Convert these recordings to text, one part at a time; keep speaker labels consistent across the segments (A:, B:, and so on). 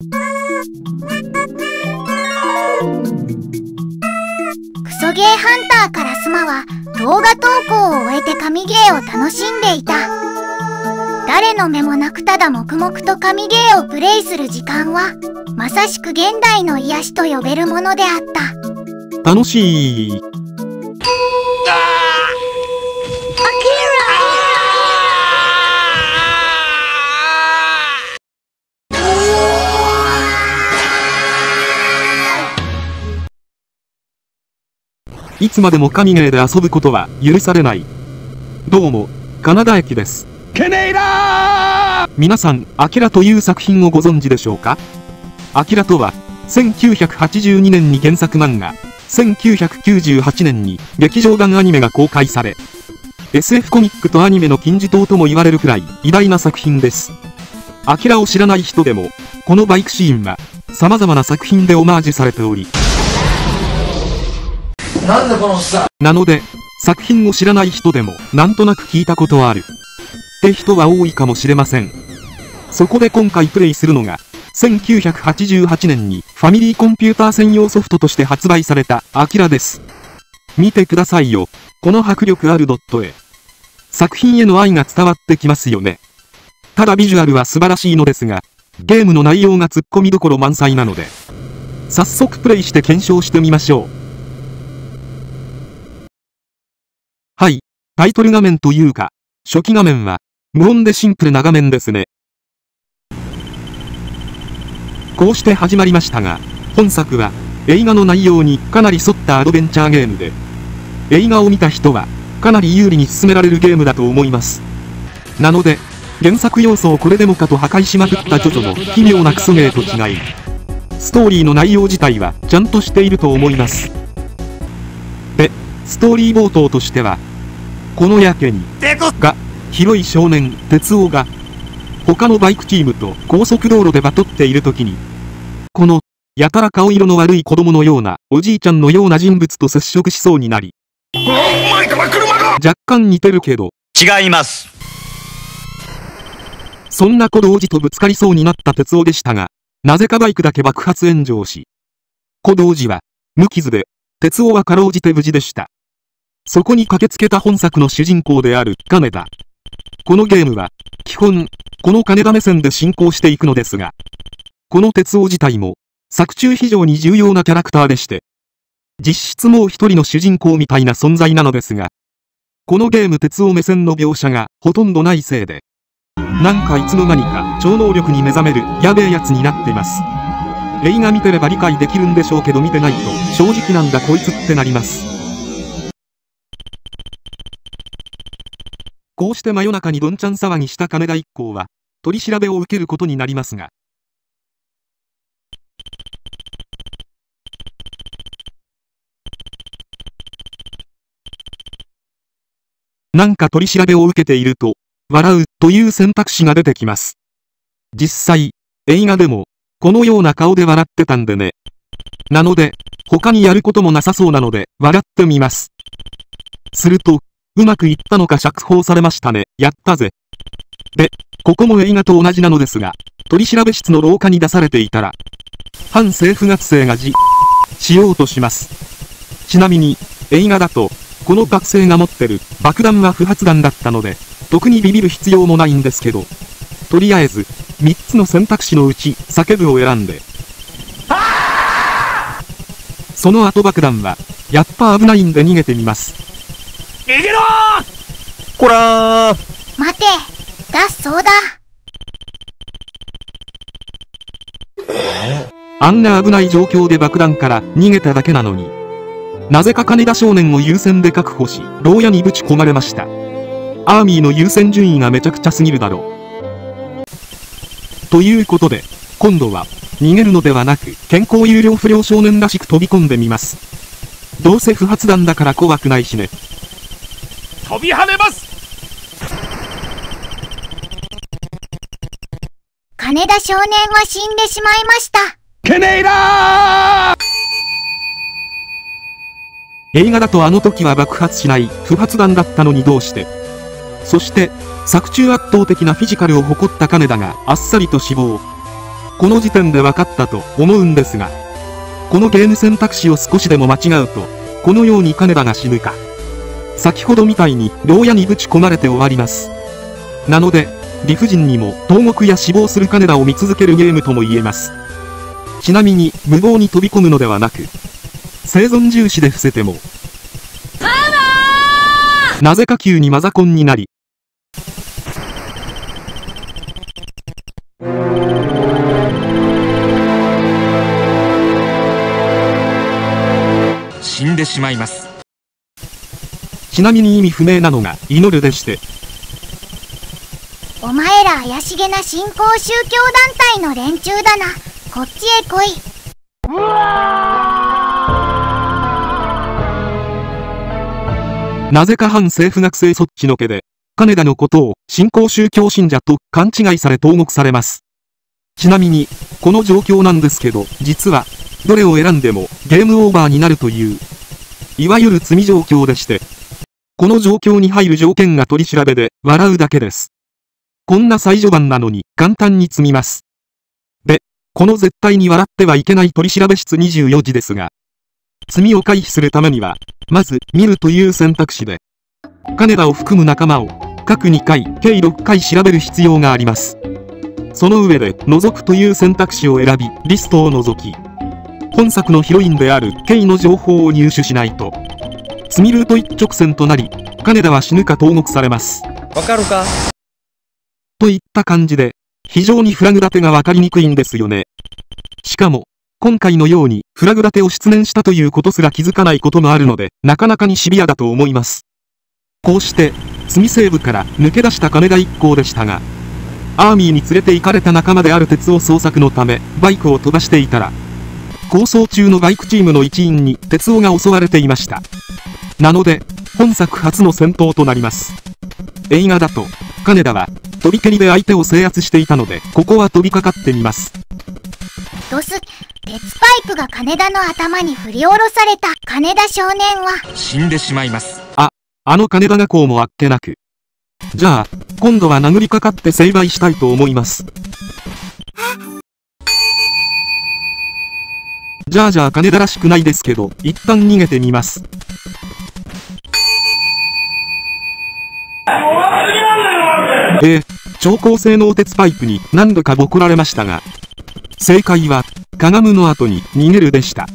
A: クソゲーハンターからスマは動画投稿を終えて神ゲーを楽しんでいた誰の目もなくただ黙々と神ゲーをプレイする時間はまさしく現代の癒しと呼べるものであった
B: 楽しい。いつまでも神ゲーで遊ぶことは許されない。どうも、カナダ駅です。
C: ケネイラー
B: 皆さん、アキラという作品をご存知でしょうか？アキラとは、1982年に原作漫画、1998年に劇場版アニメが公開され、SF コミックとアニメの金字塔とも言われるくらい偉大な作品です。アキラを知らない人でも、このバイクシーンは、様々な作品でオマージュされており、
C: なんだこのおっさん
B: なので、作品を知らない人でも、なんとなく聞いたことある。って人は多いかもしれません。そこで今回プレイするのが、1988年にファミリーコンピューター専用ソフトとして発売されたアキラです。見てくださいよ。この迫力あるドット絵。作品への愛が伝わってきますよね。ただビジュアルは素晴らしいのですが、ゲームの内容が突っ込みどころ満載なので、早速プレイして検証してみましょう。はい。タイトル画面というか、初期画面は、無音でシンプルな画面ですね。こうして始まりましたが、本作は、映画の内容にかなり沿ったアドベンチャーゲームで、映画を見た人は、かなり有利に進められるゲームだと思います。なので、原作要素をこれでもかと破壊しまくったジョジョの奇妙なクソゲーと違い、ストーリーの内容自体はちゃんとしていると思います。で、ストーリー冒頭としては、このやけに、が、広い少年、哲夫が、他のバイクチームと高速道路でバトっている時に、この、やたら顔色の悪い子供のような、おじいちゃんのような人物と接触しそうになり、若干似てるけど、
D: 違います。
B: そんな子同時とぶつかりそうになった哲夫でしたが、なぜかバイクだけ爆発炎上し、小同時は、無傷で、哲夫はかろうじて無事でした。そこに駆けつけた本作の主人公である金田。このゲームは、基本、この金田目線で進行していくのですが、この哲夫自体も、作中非常に重要なキャラクターでして、実質もう一人の主人公みたいな存在なのですが、このゲーム哲夫目線の描写がほとんどないせいで、なんかいつの間にか超能力に目覚めるやべえやつになっています。映画見てれば理解できるんでしょうけど見てないと正直なんだこいつってなります。こうして真夜中にどんちゃん騒ぎした金田一行は取り調べを受けることになりますが、なんか取り調べを受けていると、笑うという選択肢が出てきます。実際、映画でも、このような顔で笑ってたんでね。なので、他にやることもなさそうなので、笑ってみます。すると、うまくいったのか釈放されましたね。やったぜ。で、ここも映画と同じなのですが、取り調べ室の廊下に出されていたら、反政府学生がじ、しようとします。ちなみに、映画だと、この学生が持ってる爆弾は不発弾だったので、特にビビる必要もないんですけど、とりあえず、3つの選択肢のうち、叫ぶを選んで、その後爆弾は、やっぱ危ないんで逃げてみます。
C: 逃げろ
D: こらー
A: 待て脱走だ
B: あんな危ない状況で爆弾から逃げただけなのに、なぜか金田少年を優先で確保し、牢屋にぶち込まれました。アーミーの優先順位がめちゃくちゃすぎるだろう。ということで、今度は、逃げるのではなく、健康有料不良少年らしく飛び込んでみます。どうせ不発弾だから怖くないしね。
C: 飛び跳ねます
A: 金田少年は死んでしまいました
C: ケネイラー
B: 映画だとあの時は爆発しない不発弾だったのにどうして？そして、作中圧倒的なフィジカルを誇った金田があっさりと死亡。この時点で分かったと思うんですが、このゲーム選択肢を少しでも間違うと、このように金田が死ぬか。先ほどみたいに牢屋にぶち込まれて終わります。なので、理不尽にも投獄や死亡する金田を見続けるゲームとも言えます。ちなみに、無謀に飛び込むのではなく、生存重視で伏せても、なぜか急にマザコンになり、
D: 死んでしまいます。
B: ちなみに意味不明なのが祈るでして。
A: お前ら怪しげな新興宗教団体の連中だな。こっちへ来い。う
B: わなぜか反政府学生そっちのけで、金田のことを新興宗教信者と勘違いされ投獄されます。ちなみに、この状況なんですけど、実は、どれを選んでもゲームオーバーになるという、いわゆる罪状況でして、この状況に入る条件が取り調べで笑うだけです。こんな最序盤なのに簡単に積みます。で、この絶対に笑ってはいけない取り調べ室24時ですが、罪を回避するためには、まず見るという選択肢で、金田を含む仲間を各2回、計6回調べる必要があります。その上で、除くという選択肢を選び、リストを除き、本作のヒロインであるケイの情報を入手しないと、罪ルート一直線となり、金田は死ぬか投獄されます。
D: わかるか？
B: といった感じで、非常にフラグ立てがわかりにくいんですよね。しかも、今回のようにフラグ立てを失念したということすら気づかないこともあるので、なかなかにシビアだと思います。こうして、罪西部から抜け出した金田一行でしたが、アーミーに連れて行かれた仲間である鉄を捜索のため、バイクを飛ばしていたら、構想中のバイクチームの一員に鉄夫が襲われていました。なので、本作初の戦闘となります。映画だと、金田は、飛び蹴りで相手を制圧していたので、ここは飛びかかってみます。
A: ドス、鉄パイプが金田の頭に振り下ろされた金田少年は、
D: 死んでしまいます。
B: あ、あの金田学校もあっけなく。じゃあ、今度は殴りかかって成敗したいと思います。じゃあじゃあ金田らしくないですけど、一旦逃げてみます。えー、超高性能鉄パイプに何度かボコられましたが、正解は、かがむの後に逃げるでした。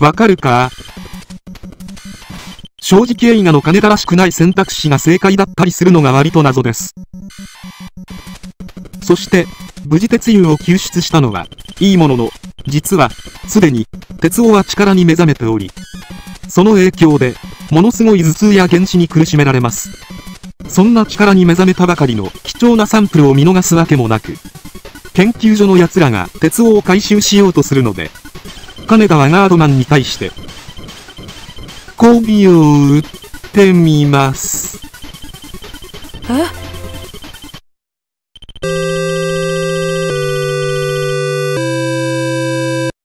B: わかるか？正直映画の金田らしくない選択肢が正解だったりするのが割と謎です。そして、無事鉄油を救出したのは、いいものの、実は、すでに、鉄夫は力に目覚めており、その影響で、ものすごい頭痛や原子に苦しめられます。そんな力に目覚めたばかりの貴重なサンプルを見逃すわけもなく、研究所の奴らが鉄王を回収しようとするので、金田はガードマンに対して、媚びを打ってみます。
E: え？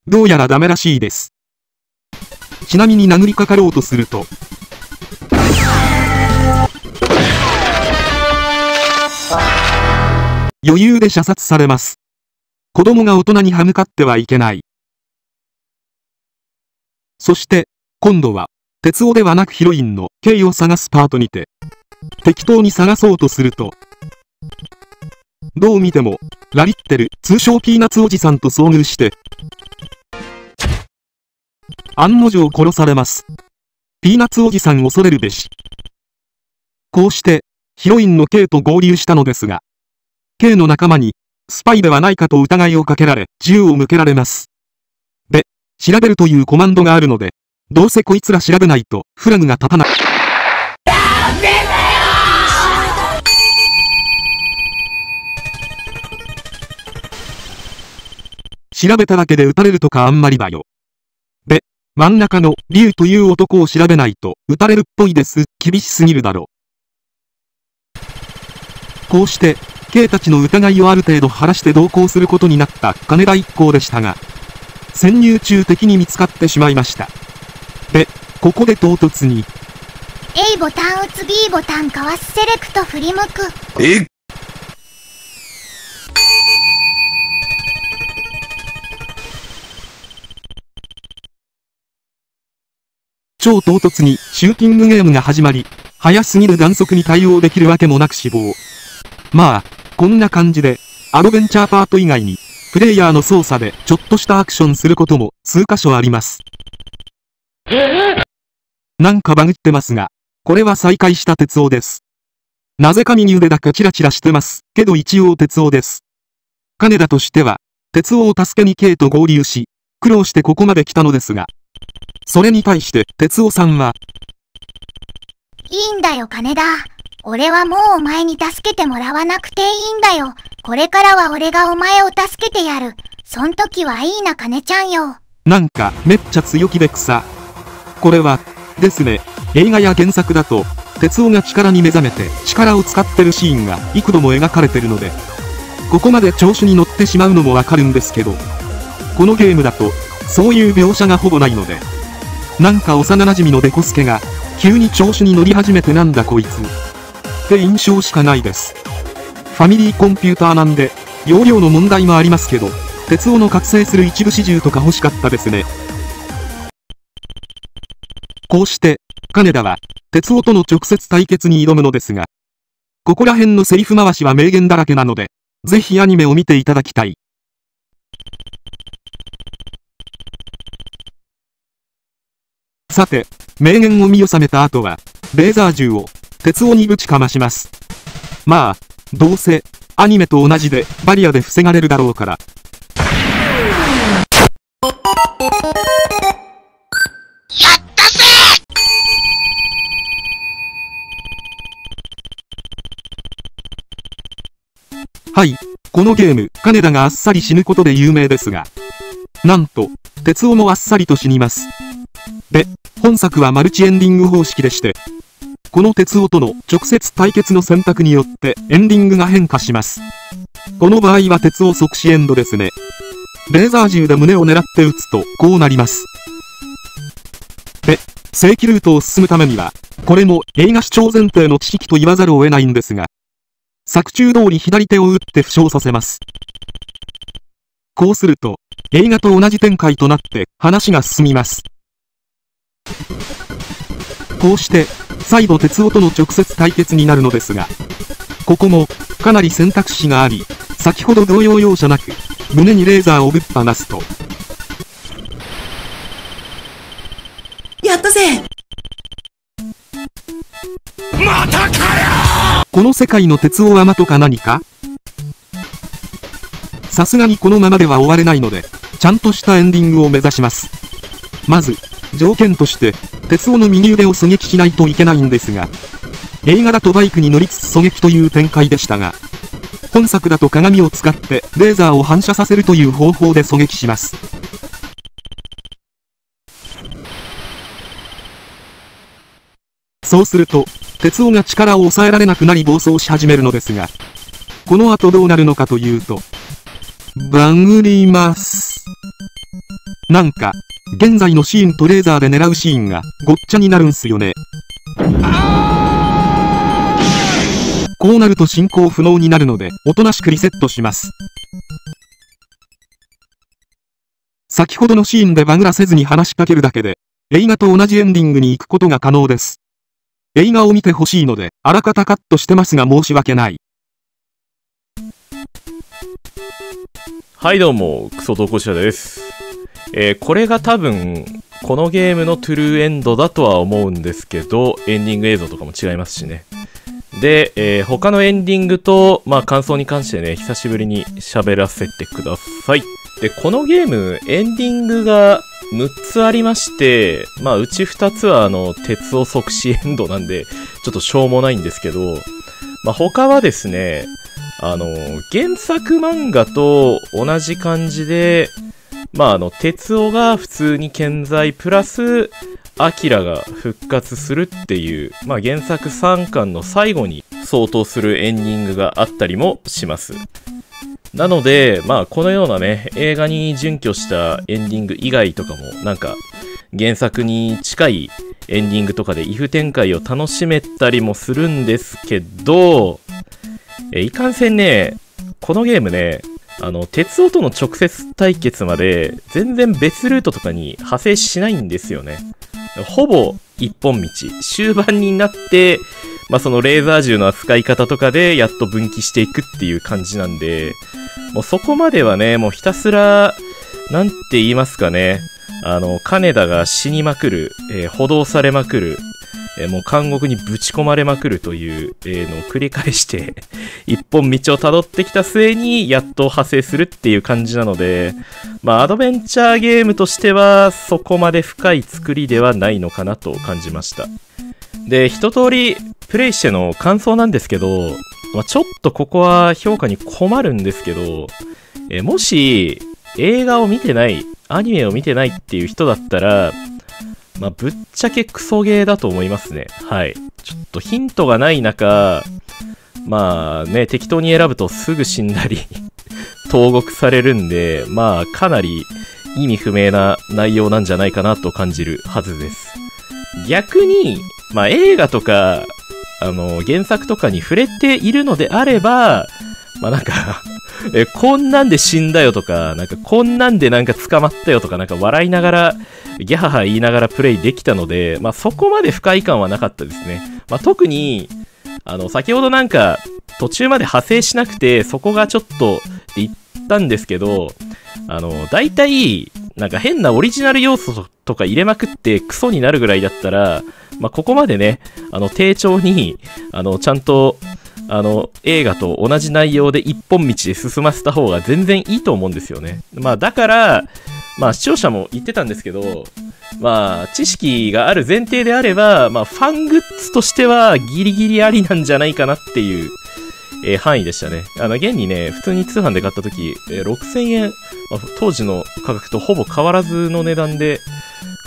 B: どうやらダメらしいです。ちなみに殴りかかろうとすると、余裕で射殺されます。子供が大人に歯向かってはいけない。そして、今度は、鉄夫ではなくヒロインの K を探すパートにて、適当に探そうとすると、どう見ても、ラリッテル、通称ピーナッツおじさんと遭遇して、案の定殺されます。ピーナッツおじさん恐れるべし。こうして、ヒロインの K と合流したのですが、K の仲間に、スパイではないかと疑いをかけられ、銃を向けられます。で、調べるというコマンドがあるので、どうせこいつら調べないと、フラグが立たない。調べただけで撃たれるとかあんまりだよ。で、真ん中の、竜という男を調べないと、撃たれるっぽいです。厳しすぎるだろ。こうして、K たちの疑いをある程度晴らして同行することになった金田一行でしたが、潜入中敵に見つかってしまいました。で、ここで唐突に、
A: A ボタン打つ B ボタンかわすセレクト振り向く。
C: え？
B: 超唐突にシューティングゲームが始まり、早すぎる弾速に対応できるわけもなく死亡。まあ、こんな感じで、アドベンチャーパート以外に、プレイヤーの操作でちょっとしたアクションすることも数箇所あります。なんかバグってますが、これは再開した鉄夫です。なぜか右腕だけチラチラしてます。けど一応鉄夫です。金田としては、鉄夫を助けに K と合流し、苦労してここまで来たのですが、それに対して鉄夫さんは、
A: いいんだよ金田。俺はもうお前に助けてもらわなくていいんだよ。これからは俺がお前を助けてやる。そん時はいいな金ちゃんよ。
B: なんかめっちゃ強気で草。これは、ですね、映画や原作だと、鉄夫が力に目覚めて力を使ってるシーンが幾度も描かれてるので、ここまで調子に乗ってしまうのもわかるんですけど、このゲームだと、そういう描写がほぼないので、なんか幼馴染のデコスケが、急に調子に乗り始めてなんだこいつ。って印象しかないです。ファミリーコンピューターなんで、容量の問題もありますけど、鉄夫の覚醒する一部始終とか欲しかったですね。こうして、金田は、鉄夫との直接対決に挑むのですが、ここら辺のセリフ回しは名言だらけなので、ぜひアニメを見ていただきたい。さて、名言を見収めた後は、レーザー銃を、鉄をにぶちかまします。まあ、どうせ、アニメと同じで、バリアで防がれるだろうから。はい、このゲーム、金田があっさり死ぬことで有名ですが、なんと、鉄夫もあっさりと死にます。で、本作はマルチエンディング方式でして、この鉄夫との直接対決の選択によってエンディングが変化します。この場合は鉄夫即死エンドですね。レーザー銃で胸を狙って撃つとこうなります。で、正規ルートを進むためには、これも映画視聴前提の知識と言わざるを得ないんですが、作中通り左手を打って負傷させます。こうすると、映画と同じ展開となって話が進みます。こうして、再度鉄夫との直接対決になるのですが、ここも、かなり選択肢があり、先ほど同様容赦なく、胸にレーザーをぶっ放すと。
E: やったぜ
C: またかよ
B: この世界の鉄王はまとか何か？さすがにこのままでは終われないので、ちゃんとしたエンディングを目指します。まず、条件として、鉄夫の右腕を狙撃しないといけないんですが、映画だとバイクに乗りつつ狙撃という展開でしたが、本作だと鏡を使ってレーザーを反射させるという方法で狙撃します。そうすると、鉄夫が力を抑えられなくなり暴走し始めるのですが、この後どうなるのかというと、バングります。なんか、現在のシーンとレーザーで狙うシーンがごっちゃになるんすよね。こうなると進行不能になるので、おとなしくリセットします。先ほどのシーンでバグらせずに話しかけるだけで、映画と同じエンディングに行くことが可能です。映画を見てほしいので、あらかたカットしてますが申し訳ない。
F: はいどうも、クソ投稿者です。えー、これが多分、このゲームのトゥルーエンドだとは思うんですけど、エンディング映像とかも違いますしね。で、えー、他のエンディングと、まあ感想に関してね、久しぶりに喋らせてください。で、このゲーム、エンディングが6つありまして、まあ、うち2つは、あの、鉄を即死エンドなんで、ちょっとしょうもないんですけど、まあ、他はですね、あの、原作漫画と同じ感じで、まあ、あの、鉄夫が普通に健在、プラス、アキラが復活するっていう、まあ、原作3巻の最後に相当するエンディングがあったりもします。なので、まあ、このようなね、映画に準拠したエンディング以外とかも、なんか、原作に近いエンディングとかで if 展開を楽しめたりもするんですけど、えいかんせんね、このゲームね、あの、鉄夫との直接対決まで全然別ルートとかに派生しないんですよね。ほぼ一本道。終盤になって、まあ、そのレーザー銃の扱い方とかでやっと分岐していくっていう感じなんで、もうそこまではね、もうひたすら、なんて言いますかね、あの、金田が死にまくる、えー補導されまくる、えもう監獄にぶち込まれまくるという、えのを繰り返して、一本道を辿ってきた末に、やっと派生するっていう感じなので、まあ、アドベンチャーゲームとしては、そこまで深い作りではないのかなと感じました。で、一通りプレイしての感想なんですけど、まあ、ちょっとここは評価に困るんですけど、えもし映画を見てない、アニメを見てないっていう人だったら、まあ、ぶっちゃけクソゲーだと思いますね。はい。ちょっとヒントがない中、まあね、適当に選ぶとすぐ死んだり、投獄されるんで、まあかなり意味不明な内容なんじゃないかなと感じるはずです。逆に、まあ映画とか、あの、原作とかに触れているのであれば、まあなんか え、こんなんで死んだよとか、なんかこんなんでなんか捕まったよとか、なんか笑いながら、ギャハハ言いながらプレイできたので、まあそこまで不快感はなかったですね。まあ特に、あの、先ほどなんか、途中まで派生しなくて、そこがちょっと、って言ったんですけど、あの、大体、なんか変なオリジナル要素とか入れまくってクソになるぐらいだったら、まあ、ここまでね、あの、丁重に、あの、ちゃんと、あの、映画と同じ内容で一本道で進ませた方が全然いいと思うんですよね。まあ、だから、まあ、視聴者も言ってたんですけど、まあ、知識がある前提であれば、まあ、ファングッズとしてはギリギリありなんじゃないかなっていう、えー範囲でしたね。あの、現にね、普通に通販で買った時、えー6000円、まあ当時の価格とほぼ変わらずの値段で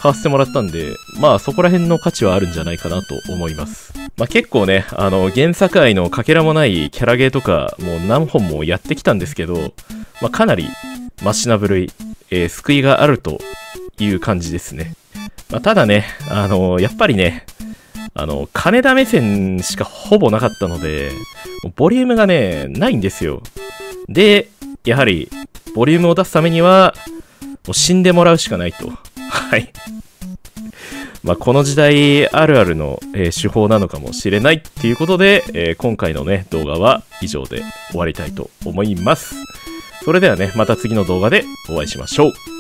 F: 買わせてもらったんで、まあそこら辺の価値はあるんじゃないかなと思います。まあ結構ね、あの、原作愛のかけらもないキャラゲーとか、もう何本もやってきたんですけど、まあかなりマシな部類、えー救いがあるという感じですね。まあただね、あの、やっぱりね、あの、金田目線しかほぼなかったので、ボリュームがね、ないんですよ。で、やはり、ボリュームを出すためには、もう死んでもらうしかないと。はい。まあ、この時代あるあるの、えー手法なのかもしれないっていうことで、えー今回のね、動画は以上で終わりたいと思います。それではね、また次の動画でお会いしましょう。